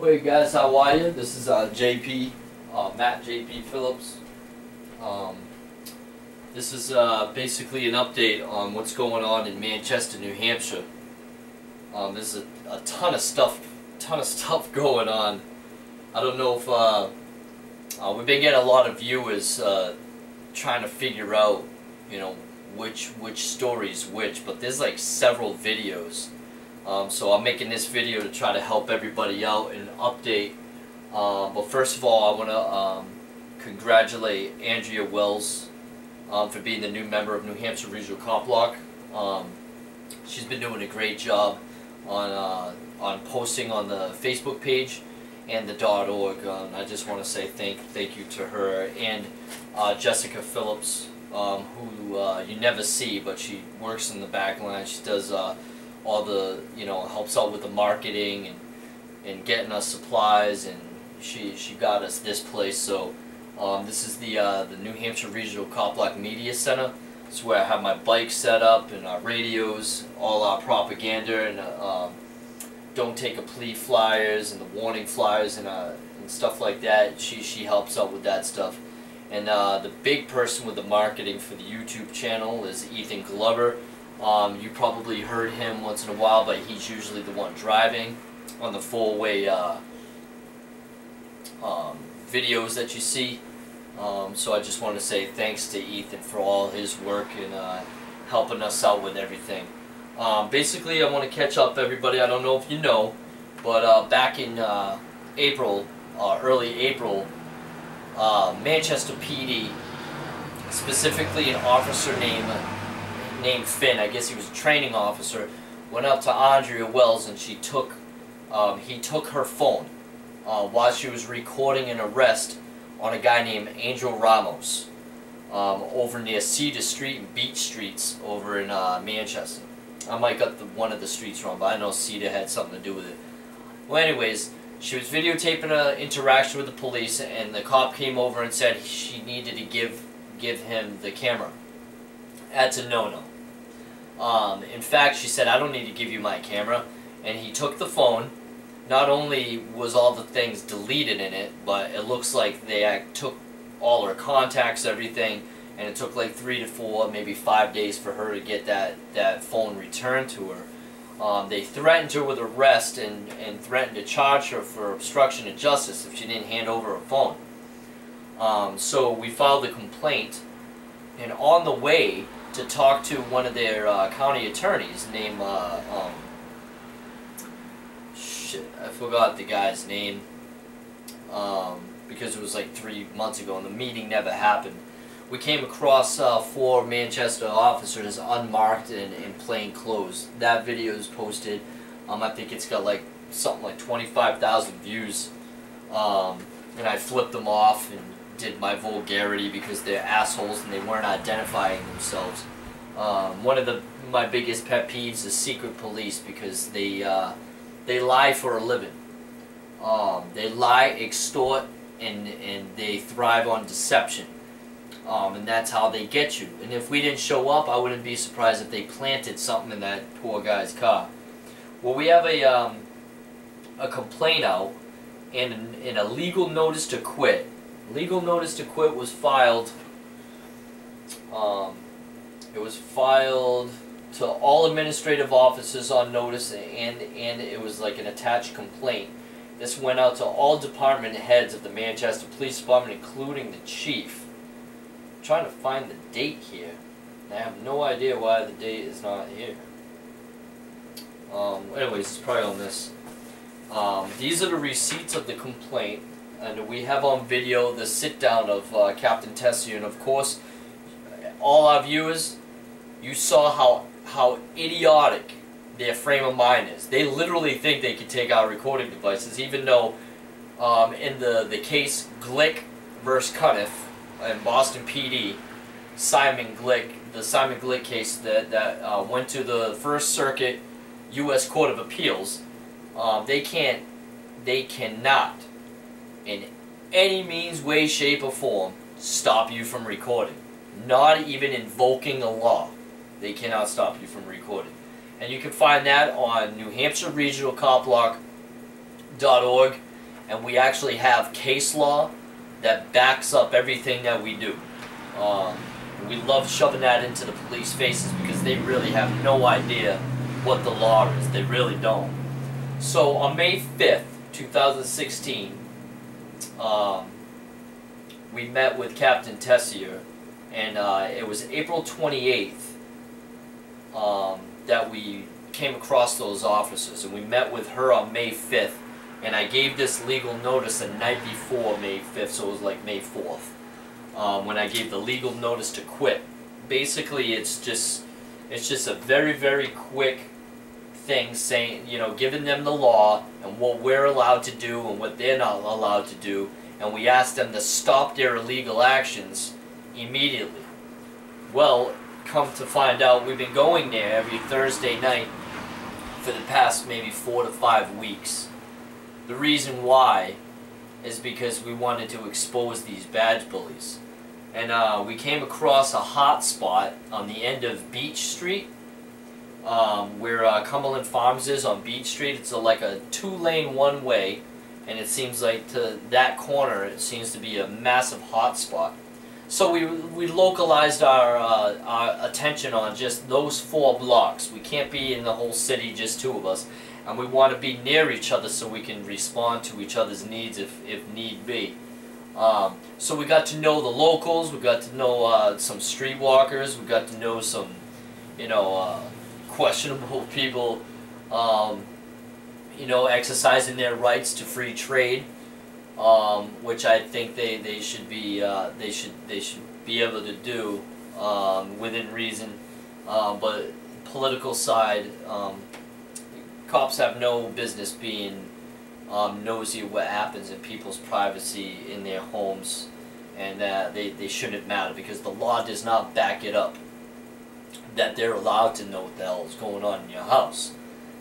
Hey guys, how are you? This is uh, JP, uh, Matt JP Phillips. Um, this is uh, basically an update on what's going on in Manchester, New Hampshire. Um, there's a, a ton of stuff, ton of stuff going on. I don't know if uh, uh, we've been getting a lot of viewers uh, trying to figure out, you know, which which stories which, but there's like several videos um, so I'm making this video to try to help everybody out and update. Um, but first of all, I want to um, congratulate Andrea Wells um, for being the new member of New Hampshire Regional Cop Block. Um, she's been doing a great job on uh, on posting on the Facebook page and the .org. I just want to say thank thank you to her and uh, Jessica Phillips, who uh, you never see, but she works in the back line. She does uh, all the you know helps out with the marketing and and getting us supplies and she she got us this place. So um, this is the uh, the New Hampshire Regional Cop Block Media Center. It's where I have my bike set up and our radios all our propaganda and uh, um, don't take a plea flyers and the warning flyers and, uh, and stuff like that. She she helps out with that stuff. And uh, the big person with the marketing for the YouTube channel is Ethan Glover um, you probably heard him once in a while, but he's usually the one driving on the full-way uh, um, videos that you see. Um, so I just want to say thanks to Ethan for all his work and uh, helping us out with everything. Um, basically, I want to catch up everybody. I don't know if you know, but uh, back in uh, April, uh, early April, uh, Manchester PD, specifically an officer named named Finn, I guess he was a training officer, went up to Andrea Wells and she took, um, he took her phone uh, while she was recording an arrest on a guy named Angel Ramos um, over near Cedar Street and Beach Streets over in uh, Manchester. I might got the, one of the streets wrong, but I know Cedar had something to do with it. Well, anyways, she was videotaping an interaction with the police, and the cop came over and said she needed to give give him the camera. That's a no-no. Um, in fact, she said, I don't need to give you my camera. And he took the phone. Not only was all the things deleted in it, but it looks like they took all her contacts, everything, and it took like three to four, maybe five days for her to get that, that phone returned to her. Um, they threatened her with arrest and, and threatened to charge her for obstruction of justice if she didn't hand over her phone. Um, so we filed a complaint, and on the way, to talk to one of their uh, county attorneys named, uh, um, shit, I forgot the guy's name, um, because it was like three months ago and the meeting never happened. We came across uh, four Manchester officers unmarked and in plain clothes. That video is posted. Um, I think it's got like something like 25,000 views. Um, and I flipped them off and did my vulgarity because they're assholes and they weren't identifying themselves. Um, one of the my biggest pet peeves is secret police because they uh, they lie for a living. Um, they lie, extort, and and they thrive on deception. Um, and that's how they get you. And if we didn't show up, I wouldn't be surprised if they planted something in that poor guy's car. Well, we have a um, a complaint out and, and a legal notice to quit legal notice to quit was filed. Um, it was filed to all administrative offices on notice, and and it was like an attached complaint. This went out to all department heads of the Manchester Police Department, including the chief. I'm trying to find the date here. I have no idea why the date is not here. Um, anyways, it's probably on this. Um, these are the receipts of the complaint and we have on video the sit down of uh, Captain and of course all our viewers you saw how how idiotic their frame of mind is they literally think they can take our recording devices even though um, in the the case Glik versus Cunniff in Boston PD Simon Glik the Simon Glik case that, that uh, went to the First Circuit U.S. Court of Appeals um, they can't they cannot in any means, way, shape, or form stop you from recording. Not even invoking a law. They cannot stop you from recording. And you can find that on New Hampshire Regional Cop Block .org, and we actually have case law that backs up everything that we do. Um, we love shoving that into the police faces because they really have no idea what the law is. They really don't. So on May 5th, 2016, um, we met with Captain Tessier, and uh, it was April 28th um, that we came across those officers, and we met with her on May 5th, and I gave this legal notice the night before May 5th, so it was like May 4th, um, when I gave the legal notice to quit. Basically, it's just it's just a very very quick thing saying you know giving them the law and what we're allowed to do and what they're not allowed to do, and we asked them to stop their illegal actions immediately. Well, come to find out, we've been going there every Thursday night for the past maybe four to five weeks. The reason why is because we wanted to expose these badge bullies. And uh, we came across a hot spot on the end of Beach Street, um, where uh, Cumberland Farms is on Beach Street. It's a, like a two-lane one-way, and it seems like to that corner it seems to be a massive hot spot. So we, we localized our, uh, our attention on just those four blocks. We can't be in the whole city, just two of us. And we want to be near each other so we can respond to each other's needs if, if need be. Um, so we got to know the locals, we got to know uh, some streetwalkers, we got to know some, you know, uh, questionable people, um, you know, exercising their rights to free trade um, which I think they, they should be uh, they should they should be able to do um, within reason. Uh, but political side, um, cops have no business being um, nosy what happens in people's privacy in their homes, and they they shouldn't matter because the law does not back it up. That they're allowed to know what the hell is going on in your house.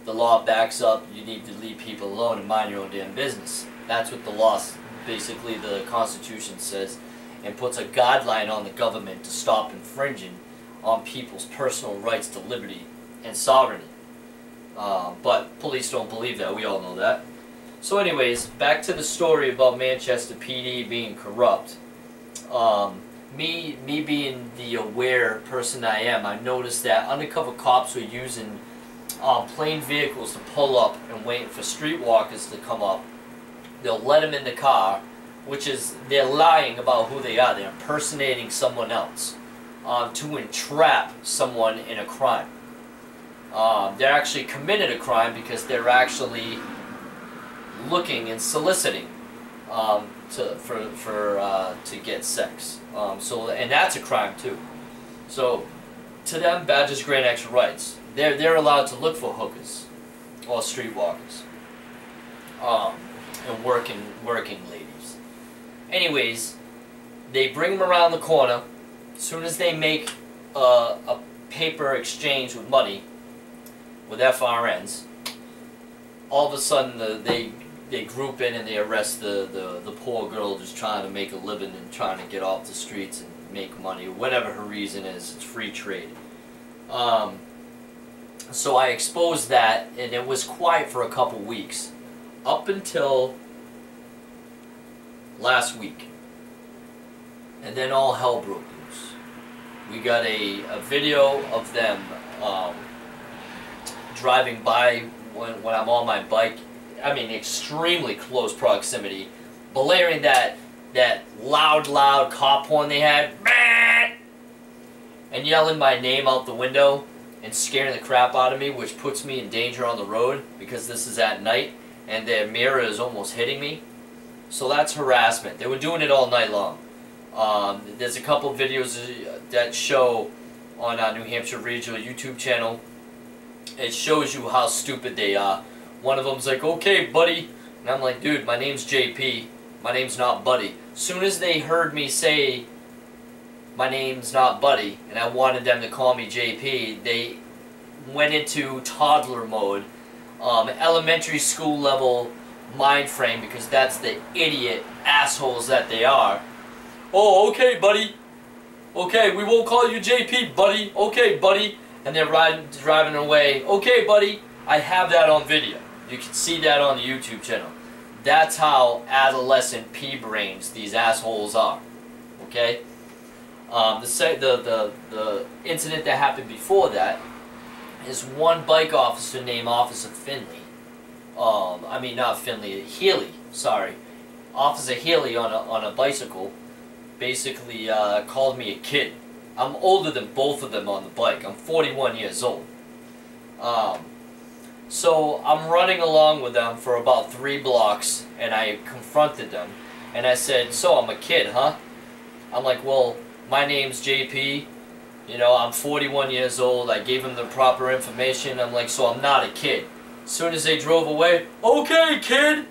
The law backs up you need to leave people alone and mind your own damn business. That's what the law, basically the Constitution says, and puts a guideline on the government to stop infringing on people's personal rights to liberty and sovereignty. Uh, but police don't believe that, we all know that. So anyways, back to the story about Manchester PD being corrupt. Um, me, me being the aware person I am, I noticed that undercover cops were using uh, plain vehicles to pull up and wait for streetwalkers to come up they'll let them in the car, which is they're lying about who they are. They're impersonating someone else um, to entrap someone in a crime. Um, they're actually committed a crime because they're actually looking and soliciting um, to for for uh, to get sex. Um, so and that's a crime too. So to them, badges grant extra rights. They're they're allowed to look for hookers or streetwalkers. Um, and working working ladies. Anyways, they bring them around the corner. As soon as they make a, a paper exchange with money, with FRNs, all of a sudden the, they they group in and they arrest the, the, the poor girl just trying to make a living and trying to get off the streets and make money, whatever her reason is. It's free trade. Um, so I exposed that, and it was quiet for a couple weeks up until last week. And then all hell broke loose. We got a, a video of them um, driving by when, when I'm on my bike. I mean, extremely close proximity. Blaring that, that loud, loud cop horn they had. And yelling my name out the window and scaring the crap out of me, which puts me in danger on the road because this is at night and their mirror is almost hitting me. So that's harassment. They were doing it all night long. Um, there's a couple videos uh, that show on our New Hampshire Regional YouTube channel. It shows you how stupid they are. One of them's like, okay, buddy. And I'm like, dude, my name's JP. My name's not Buddy. Soon as they heard me say my name's not Buddy, and I wanted them to call me JP, they went into toddler mode um, elementary school level mind frame because that's the idiot assholes that they are. Oh, okay, buddy. Okay, we won't call you JP, buddy. Okay, buddy. And they're riding, driving away. Okay, buddy. I have that on video. You can see that on the YouTube channel. That's how adolescent pea brains these assholes are. Okay? Um, the, the, the, the incident that happened before that is one bike officer named Officer Finley. Um, I mean, not Finley, Healy, sorry. Officer Healy on a, on a bicycle basically uh, called me a kid. I'm older than both of them on the bike. I'm 41 years old. Um, so I'm running along with them for about three blocks, and I confronted them, and I said, "So I'm a kid, huh?" I'm like, "Well, my name's JP. You know, I'm 41 years old. I gave them the proper information. I'm like, so I'm not a kid." As soon as they drove away, "Okay, kid."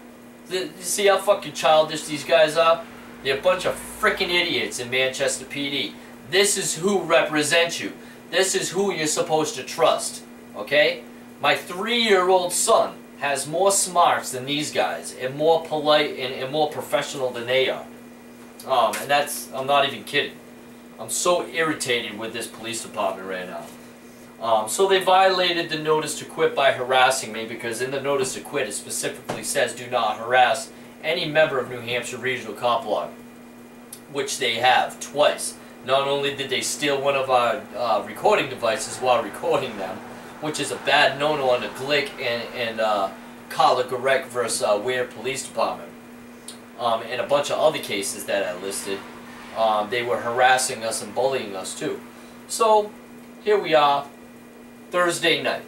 You see how fucking childish these guys are? They're a bunch of freaking idiots in Manchester PD. This is who represents you. This is who you're supposed to trust. Okay? My three-year-old son has more smarts than these guys, and more polite and, and more professional than they are. Um, and that's, I'm not even kidding. I'm so irritated with this police department right now. Um, so they violated the notice to quit by harassing me because in the notice to quit it specifically says do not harass any member of New Hampshire Regional Cop Block, which they have twice. Not only did they steal one of our uh, recording devices while recording them, which is a bad no-no on the Glik and, and uh, Carla Gericke versus uh, Weare Police Department, um, and a bunch of other cases that I listed, um, they were harassing us and bullying us too. So, here we are, Thursday night.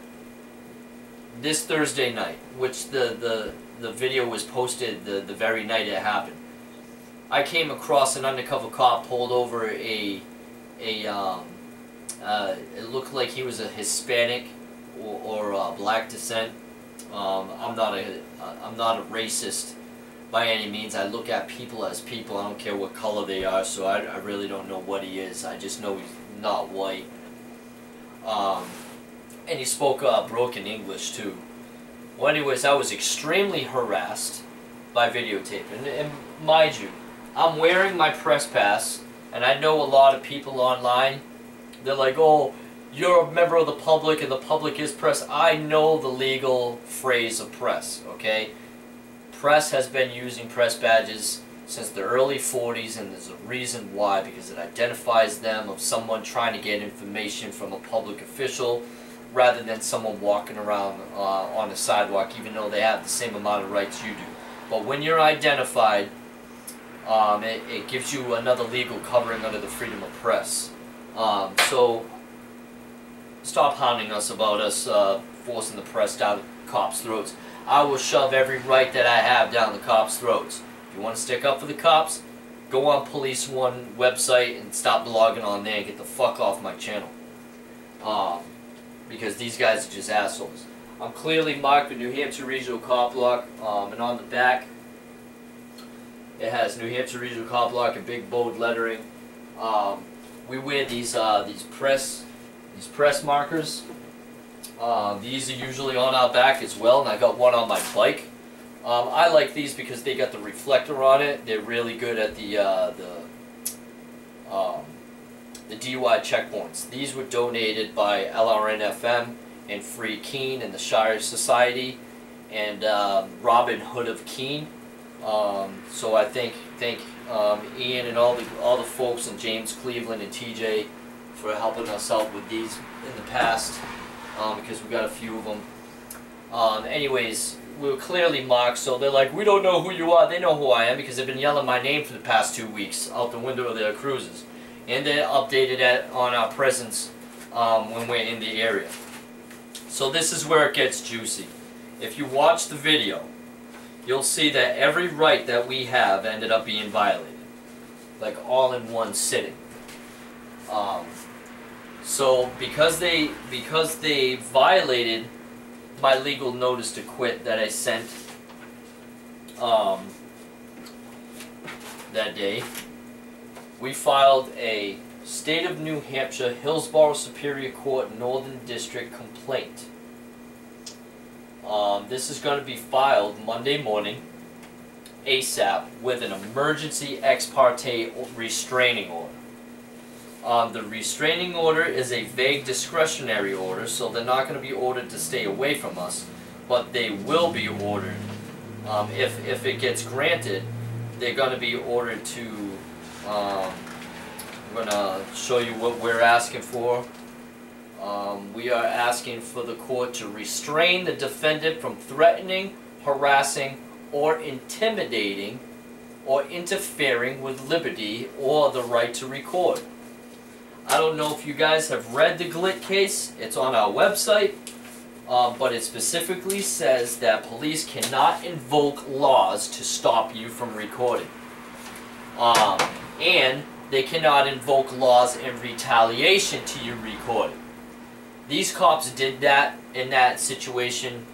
This Thursday night, which the, the, the video was posted the, the very night it happened. I came across an undercover cop pulled over a, a um, uh, it looked like he was a Hispanic or, or uh, black descent. Um, I'm not a, I'm not a racist by any means. I look at people as people. I don't care what color they are, so I, I really don't know what he is. I just know he's not white. Um, and he spoke uh, broken English too. Well, anyways, I was extremely harassed by videotape. And, and mind you, I'm wearing my press pass, and I know a lot of people online, they're like, oh, you're a member of the public and the public is press. I know the legal phrase of press, okay? Press has been using press badges since the early 40s and there's a reason why because it identifies them of someone trying to get information from a public official rather than someone walking around uh, on the sidewalk even though they have the same amount of rights you do. But when you're identified, um, it, it gives you another legal covering under the freedom of press. Um, so stop hounding us about us uh, forcing the press down cops' throats. I will shove every right that I have down the cops' throats. If you want to stick up for the cops, go on Police One website and stop blogging on there and get the fuck off my channel. Um, because these guys are just assholes. I'm clearly marked with New Hampshire Regional Cop Block, um, and on the back it has New Hampshire Regional Cop Block in big bold lettering. Um, we wear these uh, these press these press markers. Uh, these are usually on our back as well, and I got one on my bike. Um, I like these because they got the reflector on it. They're really good at the uh, the um, the DUI checkpoints. These were donated by LRNFM and Free Keene and the Shire Society and um, Robin Hood of Keene. Um, so I think thank um, Ian and all the all the folks and James Cleveland and TJ for helping us out with these in the past um, because we got a few of them. Um, anyways, we were clearly marked, so they're like, we don't know who you are. They know who I am because they've been yelling my name for the past two weeks out the window of their cruises. And they're updated it on our presence um, when we're in the area. So this is where it gets juicy. If you watch the video, you'll see that every right that we have ended up being violated. Like all in one sitting. Um, so because they because they violated my legal notice to quit that I sent um, that day, we filed a State of New Hampshire Hillsborough Superior Court Northern District complaint. Um, this is going to be filed Monday morning, ASAP, with an emergency ex parte restraining order. Um, the restraining order is a vague discretionary order, so they're not going to be ordered to stay away from us, but they will be ordered Um, if, if it gets granted, they're going to be ordered to, um, I'm going to show you what we're asking for. Um, we are asking for the court to restrain the defendant from threatening, harassing, or intimidating or interfering with liberty or the right to record. I don't know if you guys have read the Glik case. It's on our website. Um, but it specifically says that police cannot invoke laws to stop you from recording. Um, and they cannot invoke laws in retaliation to you recording. These cops did that in that situation.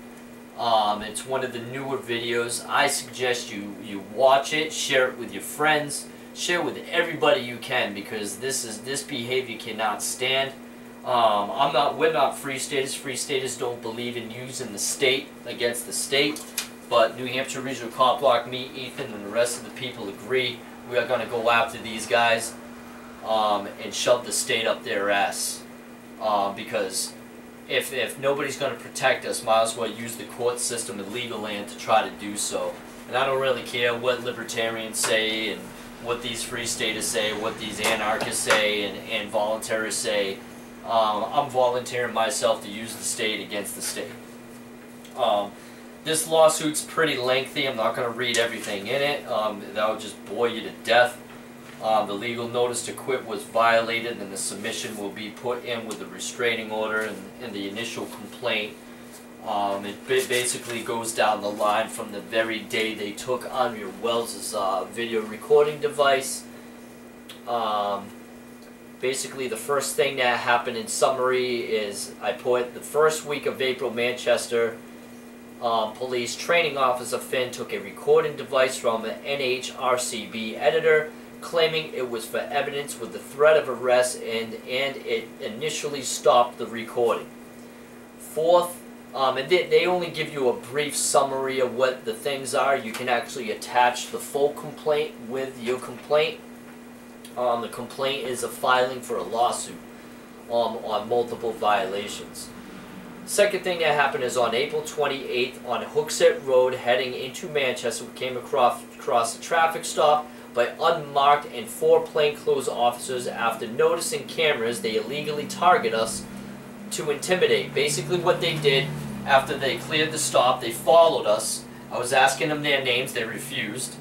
Um, it's one of the newer videos. I suggest you, you watch it, share it with your friends, share with everybody you can because this is this behavior cannot stand. Um, I'm not. We're not free staters. Free staters don't believe in using the state against the state. But New Hampshire Regional Cop Block, me, Ethan, and the rest of the people agree we are going to go after these guys um, and shove the state up their ass. Uh, because if, if nobody's going to protect us, might as well use the court system and legal land to try to do so. And I don't really care what libertarians say and what these free staters say, what these anarchists say and, and voluntarists say. Um, I'm volunteering myself to use the state against the state. Um, this lawsuit's pretty lengthy. I'm not going to read everything in it. Um, that would just bore you to death. Um, the legal notice to quit was violated and the submission will be put in with the restraining order and, and the initial complaint. Um, it basically goes down the line from the very day they took Andrea Wells' uh, video recording device. Um, basically the first thing that happened in summary is I put the first week of April Manchester um, police training officer Finn took a recording device from an NHRCB editor claiming it was for evidence with the threat of arrest and, and it initially stopped the recording. Fourth, um, and they, they only give you a brief summary of what the things are. You can actually attach the full complaint with your complaint. Um, the complaint is a filing for a lawsuit um, on multiple violations. Second thing that happened is on April 28th on Hooksett Road heading into Manchester, we came across, across a traffic stop by unmarked and four plainclothes officers after noticing cameras they illegally target us to intimidate. Basically what they did after they cleared the stop, they followed us. I was asking them their names, they refused.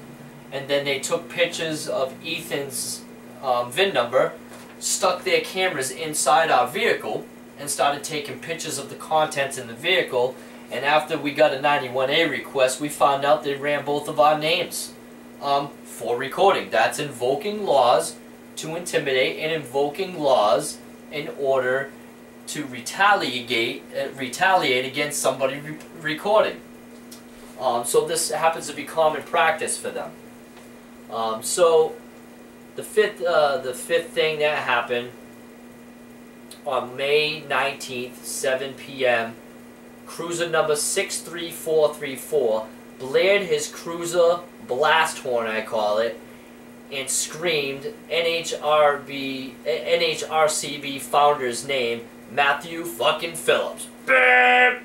And then they took pictures of Ethan's um, VIN number, stuck their cameras inside our vehicle, and started taking pictures of the contents in the vehicle. And after we got a 91A request, we found out they ran both of our names um, for recording. That's invoking laws to intimidate and invoking laws in order to retaliate uh, retaliate against somebody re recording. Um, so this happens to be common practice for them. Um, so the fifth, uh, the fifth thing that happened on May 19th, 7 p.m., cruiser number 63434 blared his cruiser blast horn, I call it, and screamed NHRB, NHRCB founder's name, Matthew fucking Phillips. Bam!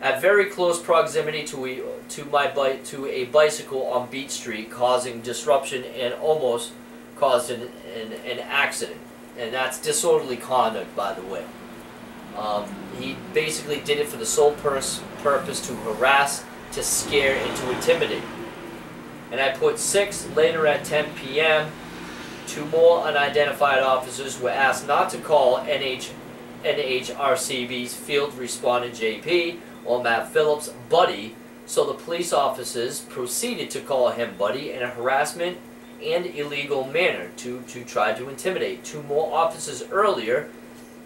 At very close proximity to a, to my bike to a bicycle on Beach Street, causing disruption and almost caused an, an, an accident. And that's disorderly conduct, by the way. Um, he basically did it for the sole purpose to harass, to scare, and to intimidate. And I put six later at 10 p.m. Two more unidentified officers were asked not to call NH, NHRCB's field respondent JP or Matt Phillips buddy, so the police officers proceeded to call him buddy in a harassment and illegal manner to, to try to intimidate. Two more officers earlier,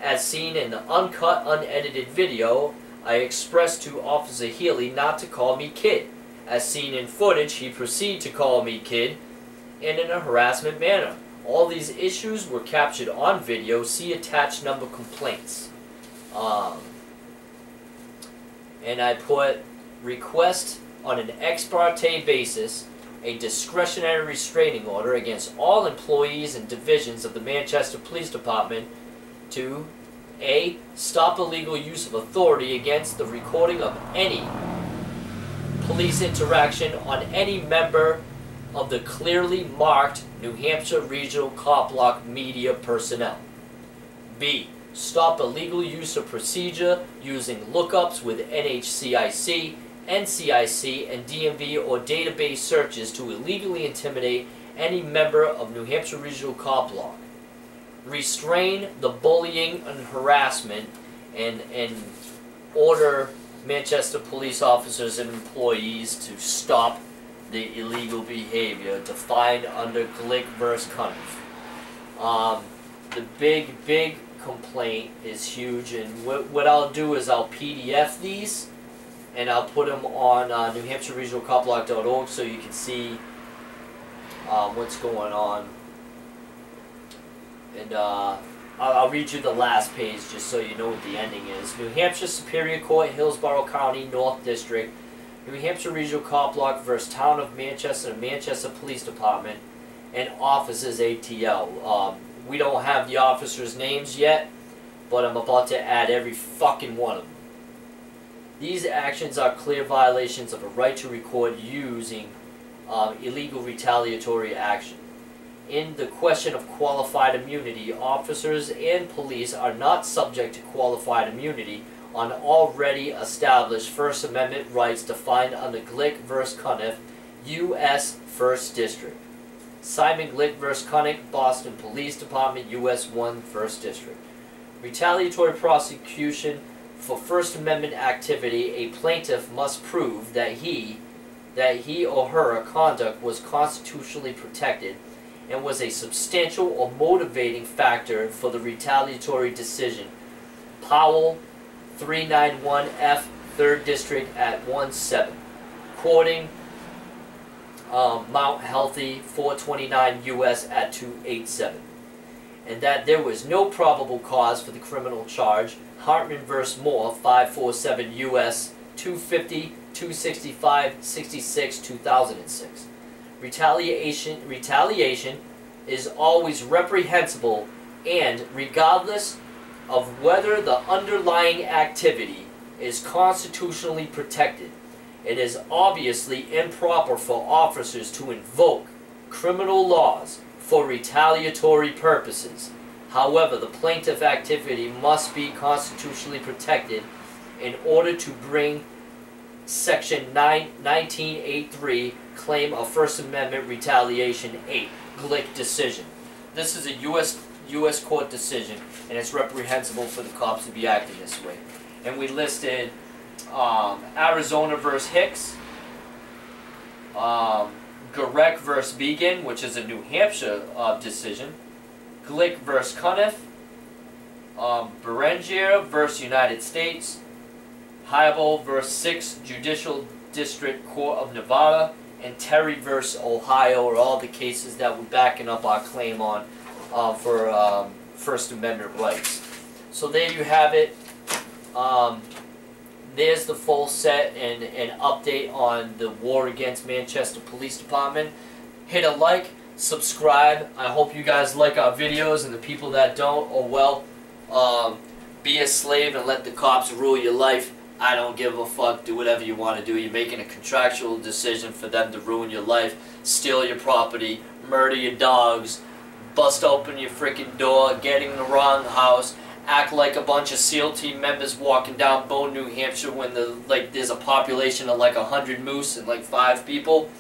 as seen in the uncut, unedited video, I expressed to Officer Healy not to call me kid. As seen in footage, he proceeded to call me kid and in a harassment manner. All these issues were captured on video. See attached number complaints. Um, and I put request on an ex parte basis a discretionary restraining order against all employees and divisions of the Manchester Police Department to A. Stop illegal use of authority against the recording of any police interaction on any member of the clearly marked New Hampshire Regional Cop Block media personnel. B. Stop illegal use of procedure using lookups with NHCIC, NCIC, and DMV or database searches to illegally intimidate any member of New Hampshire Regional Cop Block. Restrain the bullying and harassment and, and order Manchester police officers and employees to stop the illegal behavior defined under Glik versus Cunniff. Um, the big, big complaint is huge, and what, what I'll do is I'll PDF these, and I'll put them on uh, New Hampshire Regional Copblock.org so you can see uh, what's going on. And uh, I'll read you the last page just so you know what the ending is. New Hampshire Superior Court, Hillsborough County, North District. New Hampshire Regional Cop Block versus Town of Manchester Manchester Police Department and Officers ATL. Um, we don't have the officers' names yet, but I'm about to add every fucking one of them. These actions are clear violations of a right to record using um, illegal retaliatory action. In the question of qualified immunity, officers and police are not subject to qualified immunity on already established First Amendment rights defined under Glik v. Cunniff, U.S. 1st District. Simon Glik v. Cunniff, Boston Police Department, U.S. 1, 1st District. Retaliatory prosecution for First Amendment activity, a plaintiff must prove that he, that he or her conduct was constitutionally protected and was a substantial or motivating factor for the retaliatory decision. Powell 391F, 3rd District at 1-7. Quoting um, Mount Healthy 429 U.S. at 287. And that there was no probable cause for the criminal charge. Hartman v. Moore 547 U.S. 250, 265, 66, 2006. Retaliation, retaliation is always reprehensible and regardless of whether the underlying activity is constitutionally protected, it is obviously improper for officers to invoke criminal laws for retaliatory purposes. However, the plaintiff activity must be constitutionally protected in order to bring Section 9, 1983 claim of First Amendment retaliation 8 Glik decision. This is a U.S. U.S. court decision, and it's reprehensible for the cops to be acting this way. And we listed um, Arizona versus Hicks, um, Gericke versus Begin, which is a New Hampshire uh, decision, Glik versus Cunniff, um, Berengier versus United States, Hiibel versus 6th Judicial District Court of Nevada, and Terry versus Ohio are all the cases that we're backing up our claim on uh, for um, First Amendment rights. So there you have it. Um, there's the full set and an update on the war against Manchester Police Department. Hit a like, subscribe. I hope you guys like our videos and the people that don't, oh well, um, be a slave and let the cops rule your life. I don't give a fuck. Do whatever you want to do. You're making a contractual decision for them to ruin your life, steal your property, murder your dogs, bust open your freaking door, get in the wrong house, act like a bunch of SEAL team members walking down Bow, New Hampshire when the like there's a population of like a hundred moose and like five people.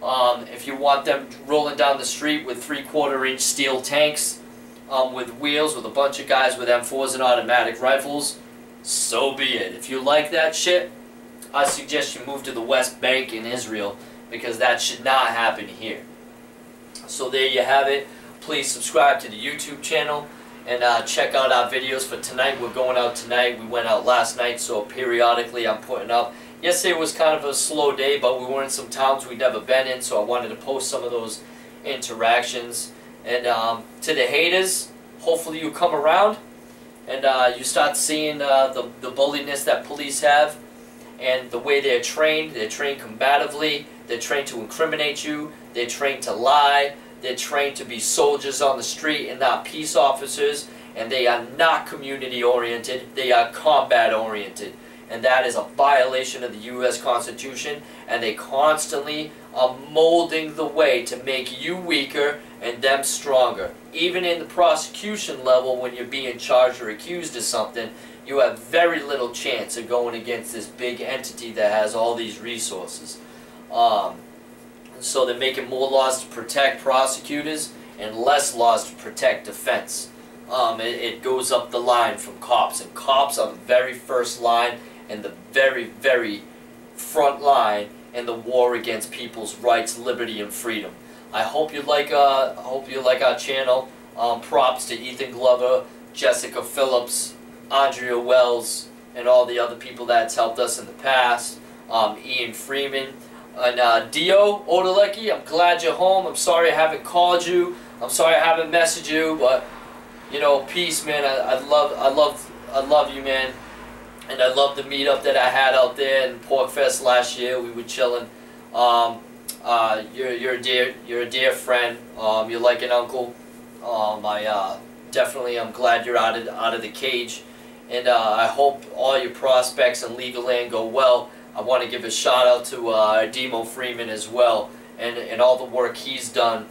Um, if you want them rolling down the street with three-quarter inch steel tanks um, with wheels with a bunch of guys with M4s and automatic rifles, so be it. If you like that shit, I suggest you move to the West Bank in Israel because that should not happen here. So there you have it. Please subscribe to the YouTube channel and uh, check out our videos for tonight. We're going out tonight. We went out last night, so periodically I'm putting up. Yesterday was kind of a slow day, but we were in some towns we'd never been in, so I wanted to post some of those interactions. And um, to the haters, hopefully you come around and uh, you start seeing uh, the, the bulliness that police have and the way they're trained. They're trained combatively. They're trained to incriminate you. They're trained to lie. They're trained to be soldiers on the street and not peace officers. And they are not community oriented. They are combat oriented. and that is a violation of the U.S. Constitution, and they constantly are molding the way to make you weaker and them stronger. Even in the prosecution level, when you're being charged or accused of something, you have very little chance of going against this big entity that has all these resources. Um, so they're making more laws to protect prosecutors and less laws to protect defense. Um, it, it goes up the line from cops, and cops are the very first line and the very, very front line in the war against people's rights, liberty, and freedom. I hope you like. Uh, I hope you like our channel. Um, props to Ethan Glover, Jessica Phillips, Andrea Wells, and all the other people that's helped us in the past. Um, Ian Freeman. And uh, Dio Odalecki, I'm glad you're home. I'm sorry I haven't called you. I'm sorry I haven't messaged you, but you know, peace, man. I, I love, I love, I love you, man. And I love the meetup that I had out there in PorcFest last year. We were chilling. Um, uh, you're, you're a dear, you're a dear friend. Um, you're like an uncle. Um, I uh, definitely, I'm glad you're out of, out of the cage. And uh, I hope all your prospects in legal land go well. I want to give a shout out to uh, Demo Freeman as well, and and all the work he's done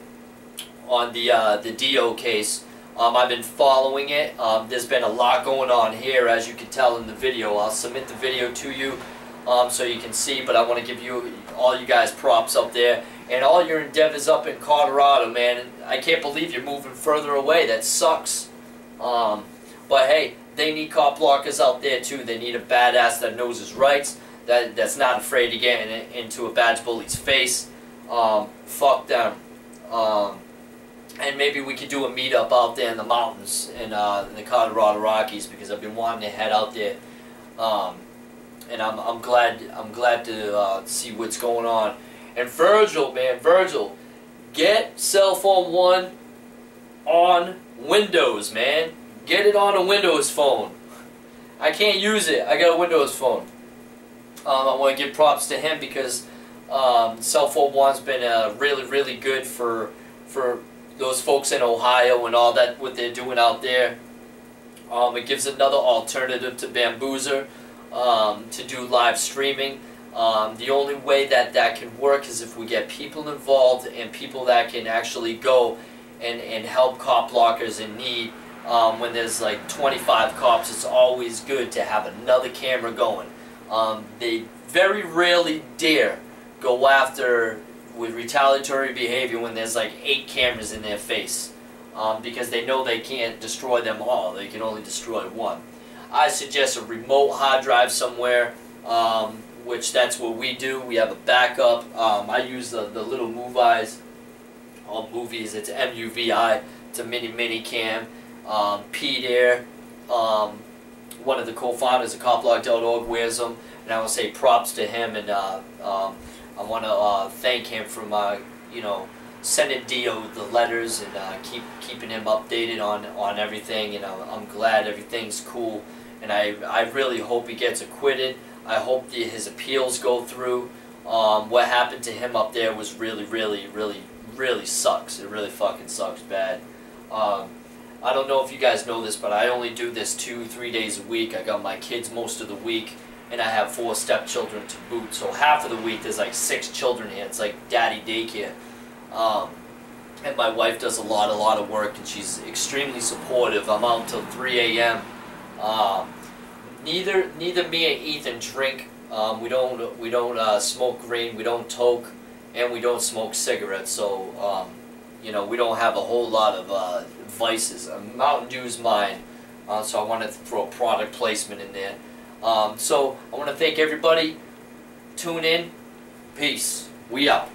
on the uh, the Dio case. Um, I've been following it. Um, there's been a lot going on here, as you can tell in the video. I'll submit the video to you um, so you can see, but I want to give you all you guys props up there and all your endeavors up in Colorado, man. I can't believe you're moving further away. That sucks. Um, but hey, they need cop blockers out there too. They need a badass that knows his rights that that's not afraid to get in, into a badge bully's face. Um, fuck them. Um, and maybe we could do a meetup out there in the mountains in, uh, in the Colorado Rockies because I've been wanting to head out there. Um, and I'm, I'm glad I'm glad to uh, see what's going on. And Virgil, man, Virgil, get Cell 411 on Windows, man. Get it on a Windows phone. I can't use it. I got a Windows phone. Um, I want to give props to him because um, Cell 411's been uh, really, really good for for those folks in Ohio and all that what they're doing out there. Um, it gives another alternative to Bambuser um, to do live streaming. Um, the only way that that can work is if we get people involved and people that can actually go and, and help cop blockers in need. Um, when there's like 25 cops, it's always good to have another camera going. Um, they very rarely dare go after with retaliatory behavior when there's like eight cameras in their face um, because they know they can't destroy them all. They can only destroy one. I suggest a remote hard drive somewhere, um, which that's what we do. We have a backup. Um, I use the, the little Movies, all movies. It's MUVI. It's a mini mini cam. Um, Pete Eyre. Um, one of the co-founders of CopBlock.org wears them, and I want to say props to him, and uh, um, I want to uh, thank him for my, you know, sending Dio the letters and uh, keep keeping him updated on on everything, and I'm, I'm glad everything's cool, and I I really hope he gets acquitted. I hope the, his appeals go through. Um, what happened to him up there was really, really, really, really sucks. It really fucking sucks bad. Um, I don't know if you guys know this, but I only do this two, three days a week. I got my kids most of the week, and I have four stepchildren to boot. So half of the week there's like six children here. It's like daddy daycare. Um, and my wife does a lot, a lot of work, and she's extremely supportive. I'm out until 3 a.m. Um, neither, neither me and Ethan drink. Um, we don't, we don't uh, smoke green. We don't toke, and we don't smoke cigarettes. So, um, you know, we don't have a whole lot of uh, vices. Uh, Mountain Dew is mine, uh, so I wanted to throw a product placement in there. Um, so I want to thank everybody. Tune in. Peace. We out.